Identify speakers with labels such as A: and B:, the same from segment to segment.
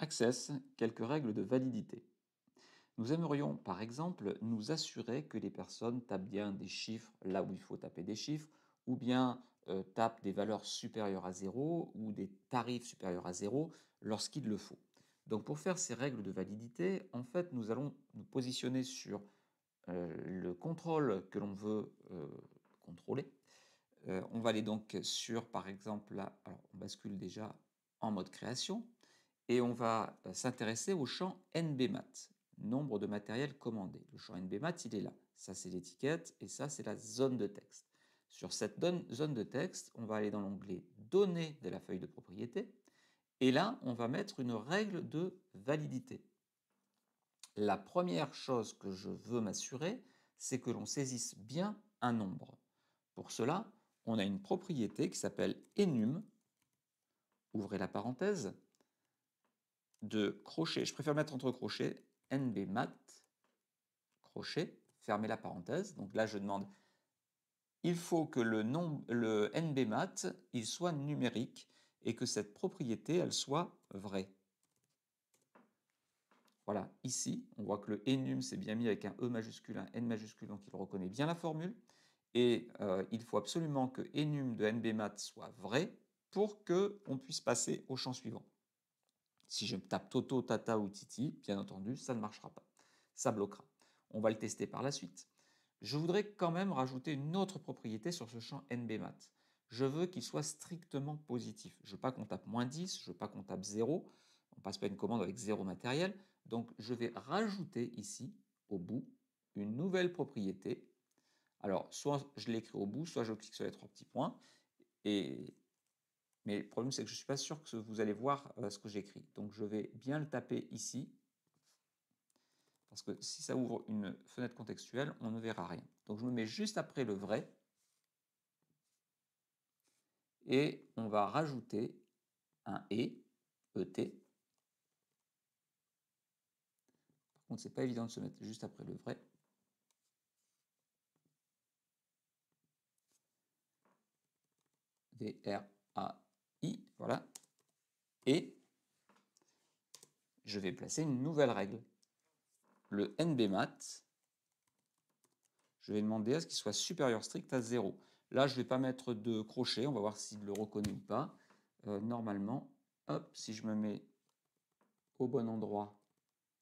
A: Access, quelques règles de validité. Nous aimerions par exemple nous assurer que les personnes tapent bien des chiffres là où il faut taper des chiffres, ou bien euh, tapent des valeurs supérieures à 0 ou des tarifs supérieurs à 0 lorsqu'il le faut. Donc pour faire ces règles de validité, en fait nous allons nous positionner sur euh, le contrôle que l'on veut euh, contrôler. on va aller donc sur par exemple là, alors on bascule déjà en mode création et on va euh, s'intéresser au champ NBMAT, nombre de matériel commandé. Le champ NBMAT, il est là. Ça, c'est l'étiquette et ça, c'est la zone de texte. Sur cette zone de texte, on va aller dans l'onglet Données de la feuille de propriété et là, on va mettre une règle de validité. La première chose que je veux m'assurer, c'est que l'on saisisse bien un nombre. Pour cela, on a une propriété qui s'appelle enum, ouvrez la parenthèse, de crochet, je préfère mettre entre crochets, nbmat, crochet, fermez la parenthèse. Donc là, je demande, il faut que le, le nbmat, il soit numérique et que cette propriété, elle soit vraie. Voilà, ici, on voit que le enum c'est bien mis avec un E majuscule, un N majuscule, donc il reconnaît bien la formule. Et euh, il faut absolument que enum de nbmat soit vrai pour qu'on puisse passer au champ suivant. Si je tape Toto, Tata ou Titi, bien entendu, ça ne marchera pas. Ça bloquera. On va le tester par la suite. Je voudrais quand même rajouter une autre propriété sur ce champ NBMAT. Je veux qu'il soit strictement positif. Je ne veux pas qu'on tape moins 10, je ne veux pas qu'on tape 0. On passe pas une commande avec 0 matériel. Donc je vais rajouter ici, au bout, une nouvelle propriété. Alors, soit je l'écris au bout, soit je clique sur les trois petits points. Et mais le problème, c'est que je ne suis pas sûr que vous allez voir euh, ce que j'écris. Donc je vais bien le taper ici. Parce que si ça ouvre une fenêtre contextuelle, on ne verra rien. Donc je me mets juste après le vrai. Et on va rajouter un E, ET. Par contre, c'est pas évident de se mettre juste après le vrai. V-R-A i, voilà. Et je vais placer une nouvelle règle. Le NBMAT, je vais demander à ce qu'il soit supérieur strict à 0. Là, je ne vais pas mettre de crochet, on va voir s'il le reconnaît ou pas. Euh, normalement, hop, si je me mets au bon endroit,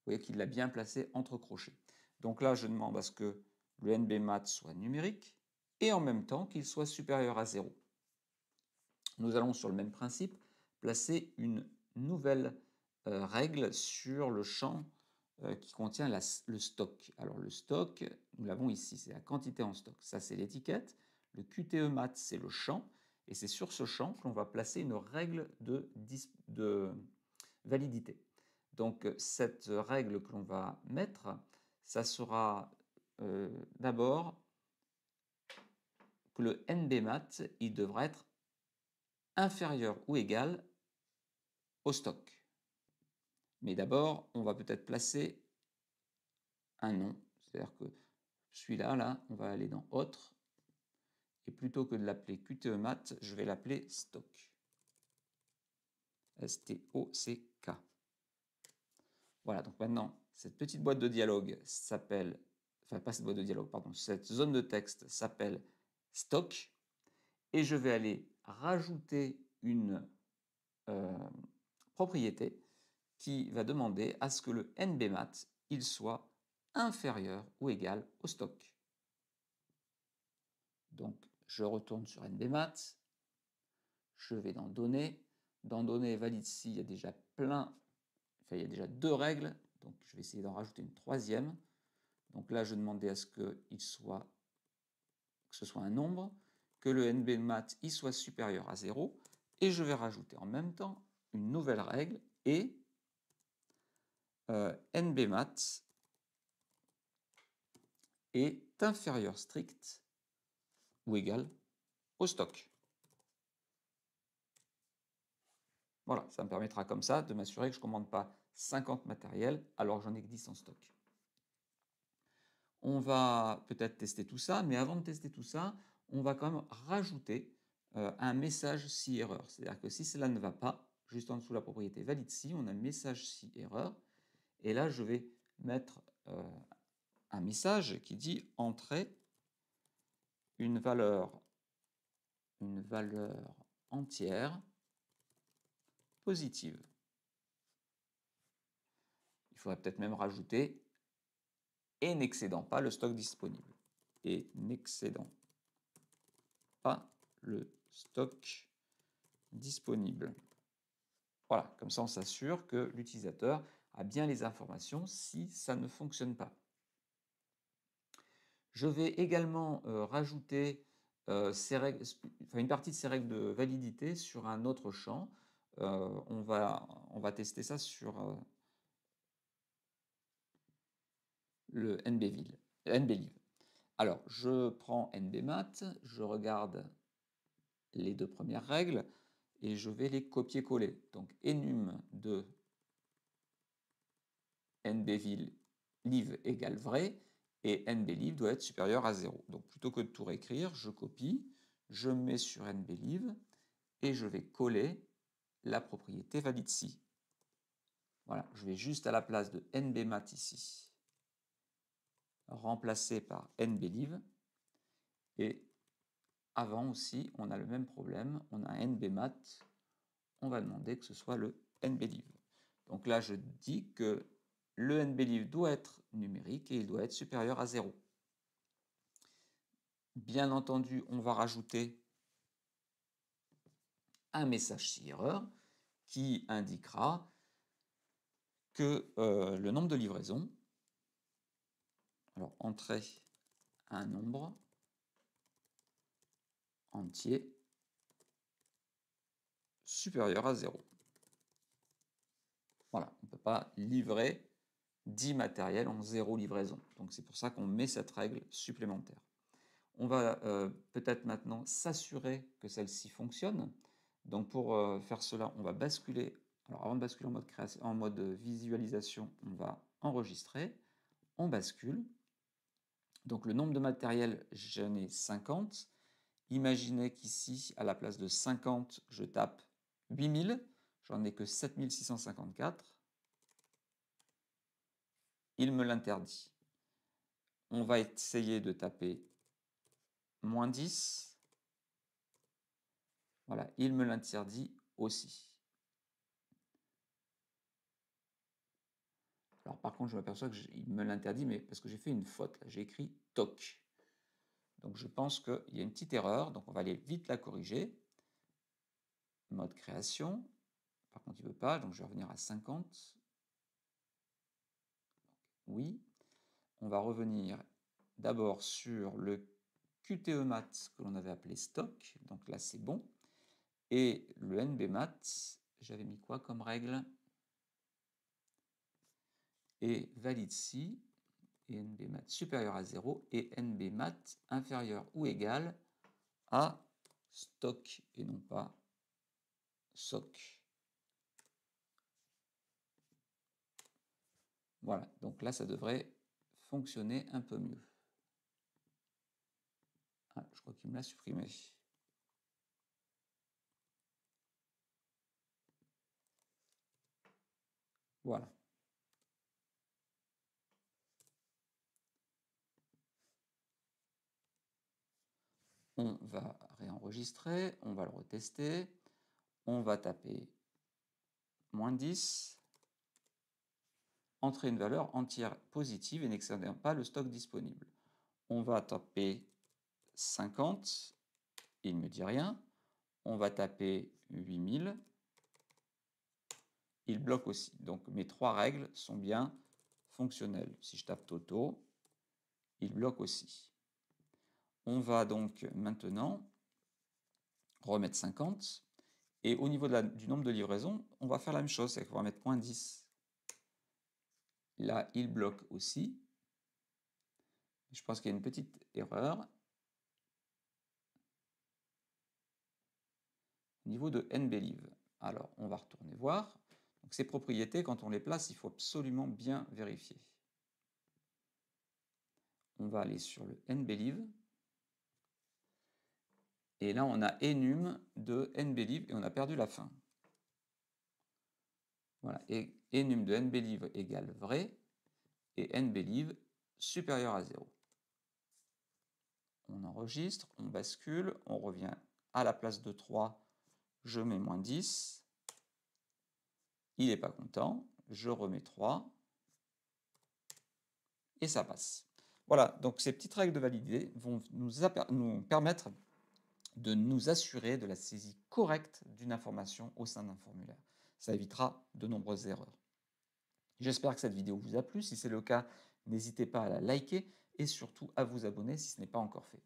A: vous voyez qu'il l'a bien placé entre crochets. Donc là, je demande à ce que le NBMAT soit numérique et en même temps qu'il soit supérieur à 0 nous allons sur le même principe placer une nouvelle règle sur le champ euh, qui contient le stock. Alors le stock, nous l'avons ici, c'est la quantité en stock. Ça c'est l'étiquette. Le QTE mat, c'est le champ. Et c'est sur ce champ que l'on va placer une règle de, validité. Donc cette règle que l'on va mettre, ça sera euh, d'abord que le NBMAT, il devra être inférieur ou égal au stock. Mais d'abord, on va peut-être placer un nom. C'est-à-dire que celui-là, là, on va aller dans Autre. Et plutôt que de l'appeler QTEMAT, je vais l'appeler Stock. S-T-O-C-K. Voilà, donc maintenant, cette petite boîte de dialogue s'appelle, enfin pas cette boîte de dialogue, pardon, cette zone de texte s'appelle Stock. Et je vais aller rajouter une euh, propriété qui va demander à ce que le NBMAT il soit inférieur ou égal au stock. Donc je retourne sur NBMAT, je vais dans Données, dans Données valide ici, il y a déjà plein, enfin il y a déjà deux règles, donc je vais essayer d'en rajouter une troisième. Donc là je demandais à ce que, il soit, que ce soit un nombre, que le NBMAT y soit supérieur à 0, et je vais rajouter en même temps une nouvelle règle, et NBMAT est inférieur strict ou égal au stock. Voilà, ça me permettra comme ça de m'assurer que je ne commande pas 50 matériels alors j'en ai que 10 en stock. On va peut-être tester tout ça, mais avant de tester tout ça, on va quand même rajouter euh, un message si erreur. C'est-à-dire que si cela ne va pas, juste en dessous de la propriété valide si, on a message si erreur. Et là, je vais mettre euh, un message qui dit entrer une valeur, une valeur entière positive. Il faudrait peut-être même rajouter et n'excédant pas le stock disponible. Et n'excédant pas le stock disponible. Voilà, comme ça on s'assure que l'utilisateur bien les informations si ça ne fonctionne pas. Je vais également euh, rajouter euh, une partie de ces règles de validité sur un autre champ. Euh, on, va, on, va, tester ça sur le NBLive. Alors, je prends NBMat, je regarde les deux premières règles et je vais les copier-coller. Donc, enum de nbville live égale vrai et nblive doit être supérieur à 0. Donc plutôt que de tout réécrire, je copie, je mets sur nblive et je vais coller la propriété valide si. Voilà, je vais juste à la place de nbmat ici, remplacer par nblive et avant aussi, on a le même problème, on a nbmat, on va demander que ce soit le nblive. Donc là, je dis que le nbelieve doit être numérique et il doit être supérieur à 0. Bien entendu, on va rajouter un message si qui indiquera que euh, le nombre de livraisons, alors entrer un nombre entier supérieur à 0. Voilà, on ne peut pas livrer 10 matériels en zéro livraison. Donc c'est pour ça qu'on met cette règle supplémentaire. On va euh, peut-être maintenant s'assurer que celle-ci fonctionne. Donc pour euh, faire cela, on va basculer. Alors avant de basculer en mode, création, en mode visualisation, on va enregistrer. On bascule. Donc le nombre de matériels, j'en ai 50. Imaginez qu'ici, à la place de 50, je tape 8000. J'en ai que 7654 il me l'interdit. On va essayer de taper moins 10. Voilà, il me l'interdit aussi. Alors par contre, je m'aperçois qu'il me l'interdit, mais parce que j'ai fait une faute. J'ai écrit TOC. Donc je pense qu'il y a une petite erreur, donc on va aller vite la corriger. Mode création. Par contre, il ne veut pas, donc je vais revenir à 50 oui. On va revenir d'abord sur le QTE-mat que l'on avait appelé stock, donc là c'est bon. Et le NBMat, j'avais mis quoi comme règle? Et valide si, et NBMat supérieur à 0, et NBMat inférieur ou égal à stock et non pas soc. Voilà, donc là, ça devrait fonctionner un peu mieux. Ah, je crois qu'il me l'a supprimé. Voilà. On va réenregistrer, on va le retester, on va taper moins 10, entrer une valeur entière positive et n'excédant pas le stock disponible. On va taper 50, il ne me dit rien. On va taper 8000, il bloque aussi. Donc mes trois règles sont bien fonctionnelles. Si je tape Toto, il bloque aussi. On va donc maintenant remettre 50. Et au niveau du nombre de livraisons, on va faire la même chose, c'est qu'on va mettre point 10 Là, il bloque aussi. Je pense qu'il y a une petite erreur. Au niveau de nbelieve. Alors, on va retourner voir. Ces propriétés, quand on les place, il faut absolument bien vérifier. On va aller sur le nbelieve. Et là, on a enum de nbelieve et on a perdu la fin. Voilà, et enum de nbelieve égale vrai, et nbelieve supérieur à 0. On enregistre, on bascule, on revient à la place de 3, je mets moins 10, il n'est pas content, je remets 3, et ça passe. Voilà, donc ces petites règles de validité vont nous permettre de nous assurer de la saisie correcte d'une information au sein d'un formulaire. Ça évitera de nombreuses erreurs. J'espère que cette vidéo vous a plu. Si c'est le cas, n'hésitez pas à la liker et surtout à vous abonner si ce n'est pas encore fait.